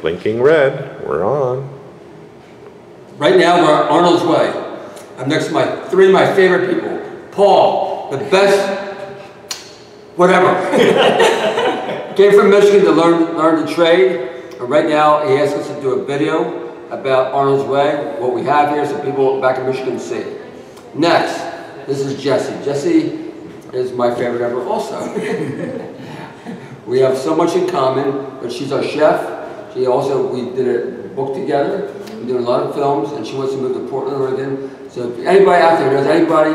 Blinking red, we're on. Right now, we're Arnold's Way. I'm next to my three of my favorite people. Paul, the best, whatever. Came from Michigan to learn, learn the trade. And right now, he asked us to do a video about Arnold's Way, what we have here, so people back in Michigan see. Next, this is Jesse. Jesse is my favorite ever also. we have so much in common, but she's our chef. She also, we did a book together. we did a lot of films, and she wants to move to Portland, Oregon. So if anybody out there knows anybody,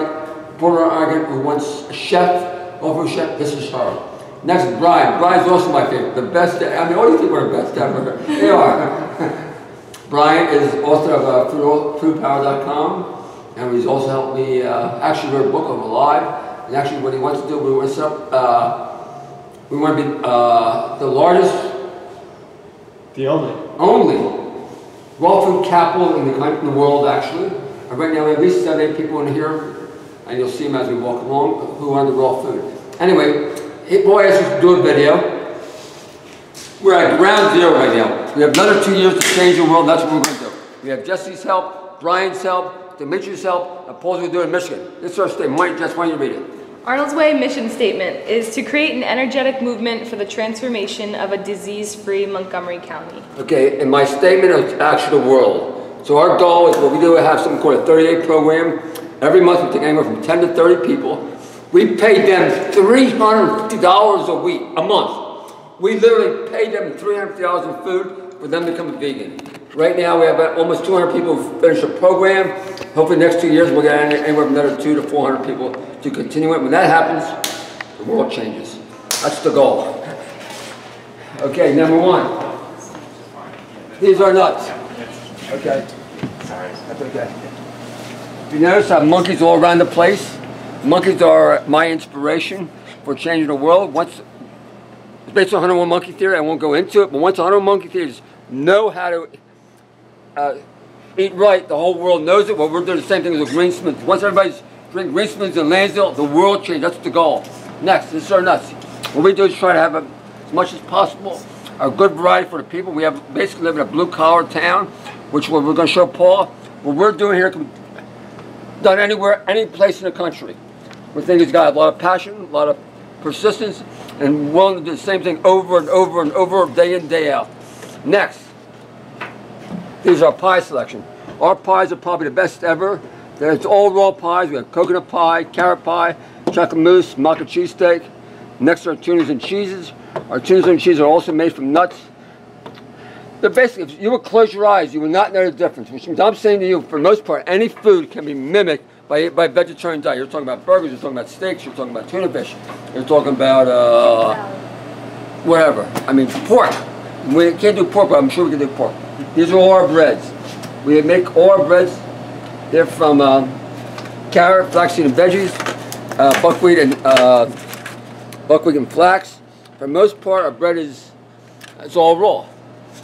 Portland, Oregon, who wants a chef, over chef, this is her. Next, Brian. Brian's also my favorite. The best, I mean, all these people are the best ever. They are. Brian is author of uh, food, foodpower.com, and he's also helped me uh, actually wrote a book of Alive. And actually, what he wants to do, we want to set up, uh, we want to be uh, the largest, the only, only raw food capital in the, in the world, actually. And right now, we have at least seven, eight people in here, and you'll see them as we walk along, who are the raw food. Anyway, boy asked us to do a video. We're at ground zero right now. We have another two years to change the world, that's what we're going to do. We have Jesse's help, Brian's help, Dimitri's help, and Paul's going to do it in Michigan. This is our. Mike, just don't you read it? Arnold's Way mission statement is to create an energetic movement for the transformation of a disease-free Montgomery County. Okay, and my statement is actually the world. So our goal is what we do, we have something called a 30-day program. Every month we take anywhere from 10 to 30 people. We pay them $350 a week, a month. We literally pay them $350 in food for them to become a vegan. Right now we have almost 200 people finish the program. Hopefully next two years we'll get anywhere from another two to 400 people to continue it. When that happens, the world changes. That's the goal. Okay, number one. These are nuts. Okay. Sorry. That's okay. You notice, I have monkeys all around the place. Monkeys are my inspiration for changing the world. Once it's based on 101 monkey theory. I won't go into it, but once 101 monkey theories know how to uh, eat right, the whole world knows it. Well, we're doing the same thing as the Greensmith. Once everybody's drinking Greensmiths in Lansdale, the world changes. That's the goal. Next, this is our nuts. What we do is try to have a, as much as possible a good variety for the people. We have basically live in a blue collar town, which we're going to show Paul. What we're doing here can be done anywhere, any place in the country. We think he's got a lot of passion, a lot of persistence, and willing to do the same thing over and over and over, day in, day out. Next, these are our pie selection. Our pies are probably the best ever. There's all raw pies. We have coconut pie, carrot pie, chocolate mousse, maca cheesesteak. Next are tunas and cheeses. Our tunas and cheeses are also made from nuts. But basically, if you would close your eyes, you would not know the difference. Which means I'm saying to you, for the most part, any food can be mimicked by, by vegetarian diet. You're talking about burgers, you're talking about steaks, you're talking about tuna fish, you're talking about uh, whatever. I mean, pork. We can't do pork, but I'm sure we can do pork. These are our breads. We make our breads. They're from uh, carrot, flaxseed, and veggies, uh, buckwheat and uh, buckwheat and flax. For most part, our bread is it's all raw,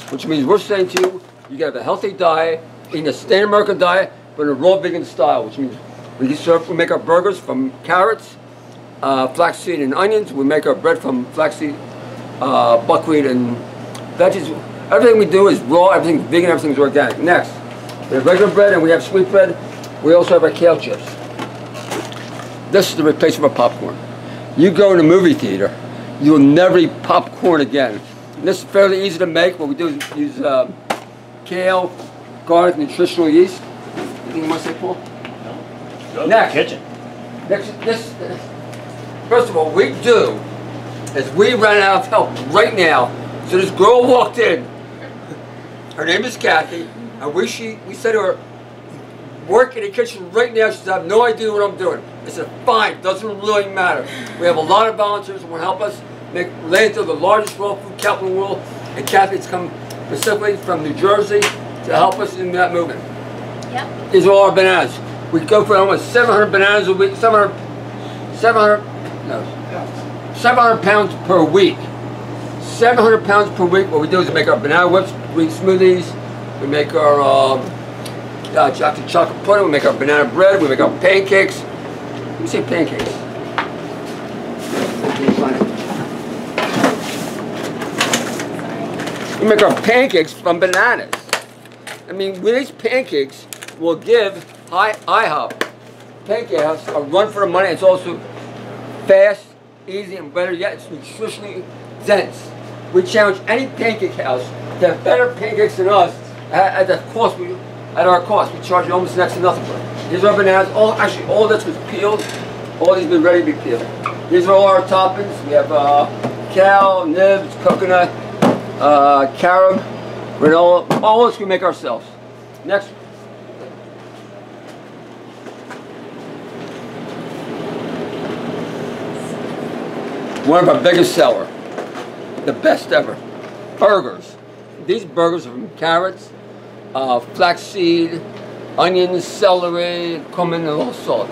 which means we're saying to you, you got a healthy diet, eating a standard American diet, but in a raw vegan style, which means we serve, we make our burgers from carrots, uh, flaxseed and onions. We make our bread from flaxseed, uh, buckwheat and veggies. Everything we do is raw, everything's vegan, everything's organic. Next, we have regular bread and we have sweet bread. We also have our kale chips. This is the replacement for popcorn. You go in a movie theater, you'll never eat popcorn again. And this is fairly easy to make. What we do is use uh, kale, garlic, nutritional yeast. Anything you want to say, Paul? Go Next. kitchen. Next, this, first of all, we do is we run out of help right now. So this girl walked in. Her name is Kathy, and we she we said to her, work in the kitchen right now. She said, I have no idea what I'm doing. I said, fine, doesn't really matter. We have a lot of volunteers who to help us make Lansdale the largest raw food capital in the world, and Kathy's come specifically from New Jersey to help us in that movement. Yep. These are all our bananas. We go for almost 700 bananas a week, 700, 700, no, 700 pounds per week. 700 pounds per week. What we do is we make our banana whips, we smoothies, we make our uh, uh, chocolate chocolate pudding, we make our banana bread, we make our pancakes. Let me say pancakes. We make our pancakes from bananas. I mean, with these pancakes will give IHOP Pancake House a run for the money. It's also fast, easy, and better yet, it's nutritionally dense. We challenge any pancake house to have better pancakes than us at, at the cost we, at our cost. We charge you almost next to nothing for it. Here's our bananas. All actually, all this was peeled. All these been ready to be peeled. These are all our toppings. We have uh, cacao, nibs, coconut, uh, carob, granola. All this we make ourselves. Next. One of our biggest seller, the best ever, burgers. These burgers are from carrots, uh, flaxseed, onions, celery, cumin, and a little salt.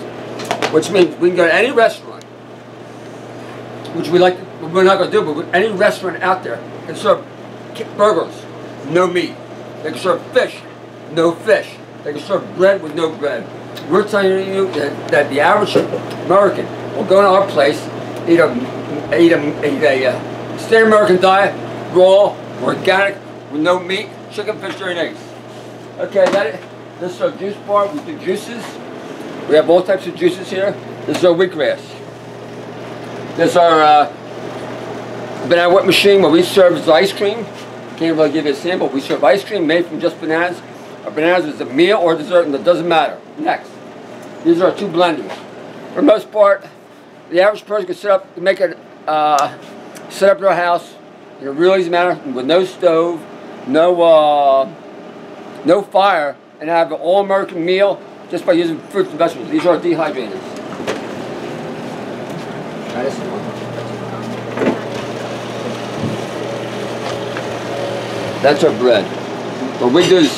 Which means we can go to any restaurant, which we like, we're not going to do, but any restaurant out there can serve burgers, no meat. They can serve fish, no fish. They can serve bread with no bread. We're telling you that, that the average American will go to our place, eat a, eat a, eat a uh, standard American diet, raw, organic, with no meat, chicken, fish, and eggs. Okay, that is, this is our juice bar with the juices. We have all types of juices here. This is our wheatgrass. This is our uh, banana whip machine where we serve as ice cream. Can't really give you a sample. We serve ice cream made from just bananas. Our bananas is a meal or dessert, and it doesn't matter. Next, these are our two blenders. For the most part, the average person can set up, make it, uh, set up their house in a real easy manner with no stove, no, uh, no fire, and have an all-American meal just by using fruits and vegetables. These are one. That's our bread. What we do is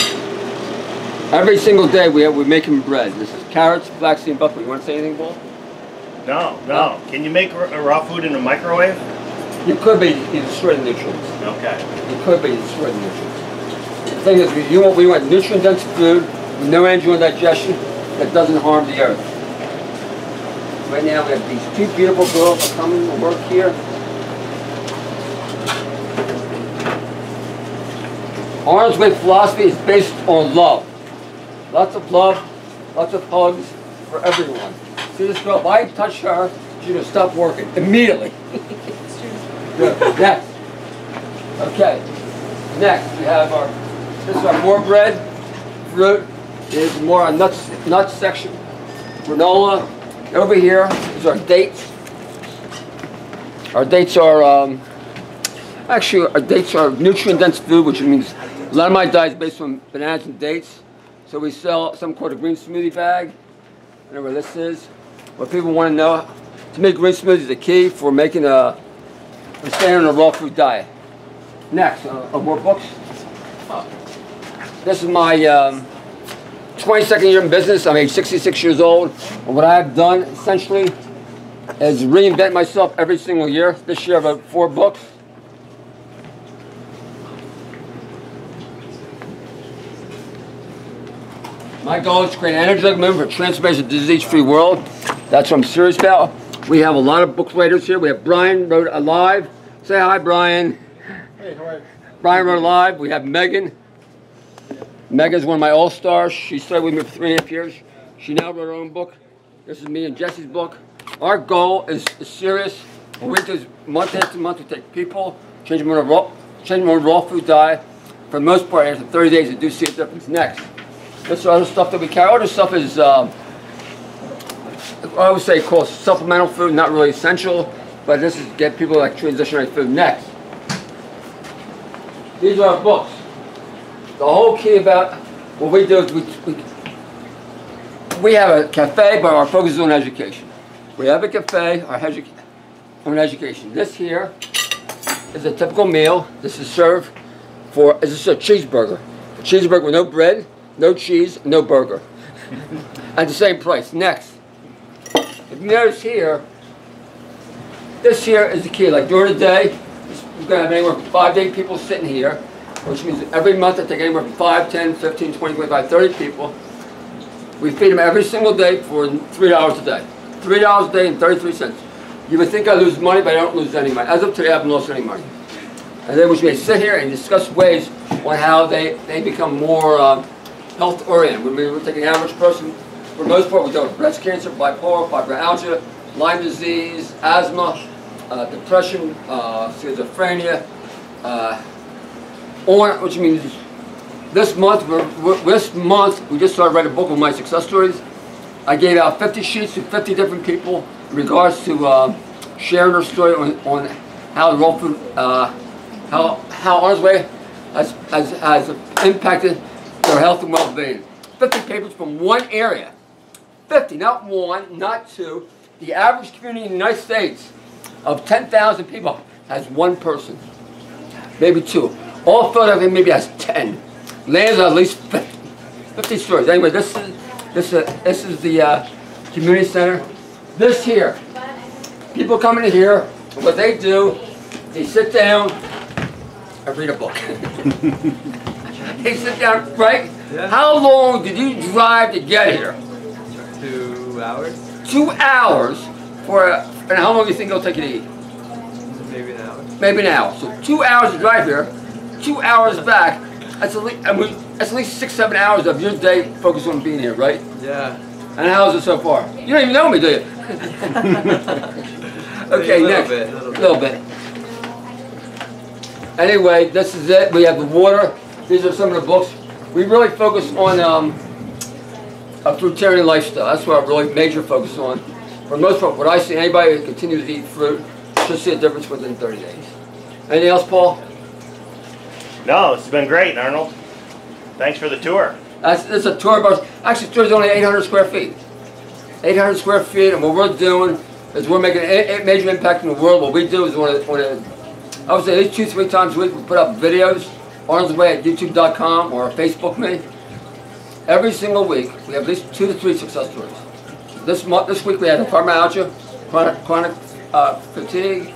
every single day we have, we're making bread. This is carrots, flaxseed, and buckwheat. You want to say anything, Paul? No, no. Can you make raw food in a microwave? You could be destroy the nutrients. Okay. You could be destroy the nutrients. The thing is, we, you want, we want nutrient-dense food with no enzyme digestion that doesn't harm the earth. Right now we have these two beautiful girls that coming to work here. Arnold's Way philosophy is based on love. Lots of love, lots of hugs for everyone. See this girl, if I touch her, she's gonna stop working immediately. Good. Next. Okay. Next, we have our, this is our more bread, fruit, is more our nuts, nuts section. Granola. Over here is our dates. Our dates are, um, actually, our dates are nutrient-dense food, which means a lot of my diet is based on bananas and dates. So we sell something called a green smoothie bag. I don't know what this is. What people want to know, to make green smoothies is the key for making a, a staying on a raw food diet. Next, uh, uh, more books. This is my um, 22nd year in business. I'm age 66 years old. And what I've done essentially is reinvent myself every single year. This year I wrote four books. My goal is to create an energetic movement for a transformation disease-free world. That's what I'm serious about. We have a lot of book writers here. We have Brian wrote Alive. Say hi, Brian. Hey, how are you? Brian wrote Alive. We have Megan. Megan's one of my all-stars. She started with me for three and a half years. She now wrote her own book. This is me and Jesse's book. Our goal is, is serious. We do month after month we take people, change them on a raw, change them on raw food diet. For the most part, after 30 days, they do see a difference. Next. This is other stuff that we carry. Other stuff is, um, I would say, called supplemental food, not really essential, but this is get people like transitionary food. Next. These are our books. The whole key about what we do is we, we, we have a cafe, but our focus is on education. We have a cafe, our edu- on education. This here is a typical meal. This is served for, this is a cheeseburger. A cheeseburger with no bread, no cheese, no burger. At the same price. Next. Notice here, this here is the key. Like during the day, we're going to have anywhere from five to eight people sitting here, which means every month I take anywhere from 5, 10, 15, 20, 25, 30 people. We feed them every single day for $3 a day. $3 a day and 33 cents. You would think I lose money, but I don't lose any money. As of today, I haven't lost any money. And then we may sit here and discuss ways on how they, they become more uh, health oriented. When we were taking an average person, for the most part, we deal with breast cancer, bipolar, fibromyalgia, Lyme disease, asthma, uh, depression, uh, schizophrenia, uh, which means this month, we're, we're- this month, we just started writing a book of my success stories. I gave out 50 sheets to 50 different people in regards to uh, sharing their story on, on how the food, uh, how, how has, has, has impacted their health and well-being. 50 papers from one area. 50, not one, not two. The average community in the United States of 10,000 people has one person, maybe two. All Philadelphia maybe has 10. Lands at least 50, 50 stories. Anyway, this is this is this is the uh, community center. This here, people come in here. What they do, they sit down and read a book. they sit down, right? How long did you drive to get here? Two hours, Two hours for a, and how long do you think it'll take you to eat? maybe an hour. Maybe an hour. So two hours to drive here, two hours back. That's at least, I mean, that's at least six, seven hours of your day focused on being here, right? Yeah. And how's it so far? You don't even know me, do you? okay, A next. bit, a little bit. little bit. Anyway, this is it. We have the water. These are some of the books. We really focus on um, a fruitarian lifestyle. That's what I really major focus on. For the most part, what I see, anybody who continues to eat fruit should see a difference within 30 days. Anything else, Paul? No, it's been great, Arnold. Thanks for the tour. That's, it's a tour bus. Actually, the tour's only 800 square feet. 800 square feet, and what we're doing is we're making a, a major impact in the world. What we do is on a, on a I would say at least two, three times a week, we put up videos, Arnold's Way at youtube.com or Facebook me. Every single week, we have at least two to three success stories. This month, this week we had fibromyalgia, chronic, chronic uh, fatigue.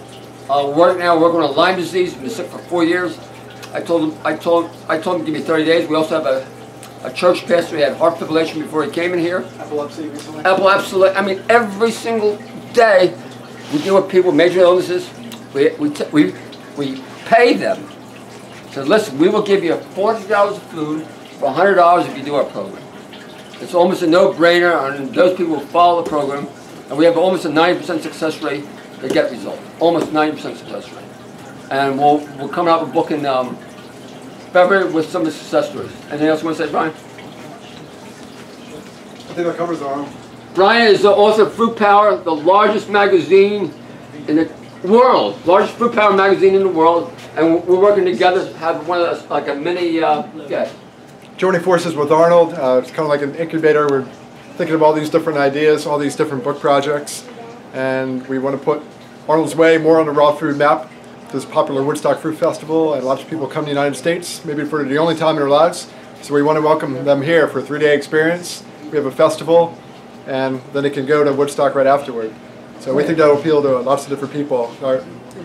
Uh, working now, we're working on Lyme disease. Been sick for four years. I told him, I told, I told him to give me 30 days. We also have a, a church pastor. He had heart fibrillation before he came in here. Epilepsy recently? Epilepsy. I mean, every single day we deal with people with major illnesses. We, we, t- we, we pay them. So listen, we will give you $40 of food for $100 if you do our program. It's almost a no-brainer, and those people will follow the program. And we have almost a 90% success rate to get results. Almost 90% success rate. And we'll, we'll come out with a book in um, February with some of the success stories. Anything else you want to say, Brian? I think that covers it, Arnold. Brian is the author of Fruit Power, the largest magazine in the world, largest fruit power magazine in the world, and we're working together to have one of those, like a mini, uh, yeah. Joining forces with Arnold. Uh, it's kind of like an incubator. We're thinking of all these different ideas, all these different book projects, and we want to put Arnold's Way more on the raw food map. This popular Woodstock Fruit Festival, and lots of people come to the United States, maybe for the only time in their lives. So we want to welcome them here for a three-day experience. We have a festival, and then they can go to Woodstock right afterward. So we think that will appeal to lots of different people. Our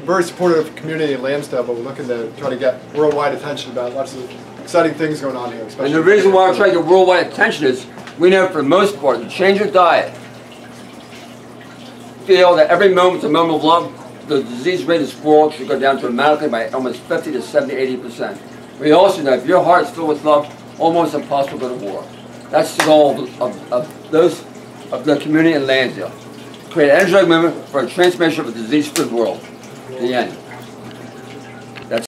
very supportive community in Lansdale, but we're looking to try to get worldwide attention about lots of exciting things going on here. And the reason why I'm trying to get worldwide attention is, we know for the most part, to change your diet, feel that every moment's a moment of love, the disease rate is world should go down dramatically by almost 50 to 70, 80 percent. We also know if your heart is filled with love, almost impossible to go to war. That's the goal of, of, of those of the community in Lansdale. Create an energetic movement for a transformation of a disease-free world. The end.